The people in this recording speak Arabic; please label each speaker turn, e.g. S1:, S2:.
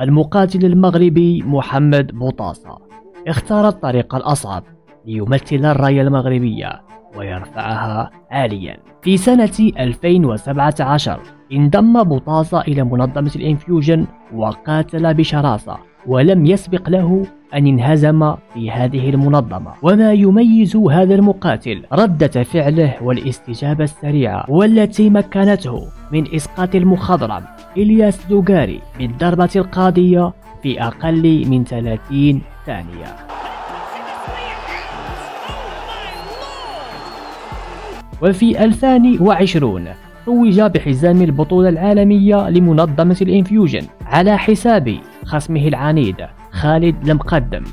S1: المقاتل المغربي محمد بوطاسة اختار الطريق الأصعب ليمثل الراية المغربية ويرفعها عاليا. في سنة 2017 انضم بوطاسة إلى منظمة الإنفيوجن وقاتل بشراسة ولم يسبق له أن انهزم في هذه المنظمة. وما يميز هذا المقاتل ردة فعله والاستجابة السريعة والتي مكنته من إسقاط المخضرم إلياس دوغاري بالضربة القاضية في أقل من 30 ثانية. وفي 2020 توج بحزام البطولة العالمية لمنظمة الإنفيوجن على حساب خصمه العنيد. خالد المقدم.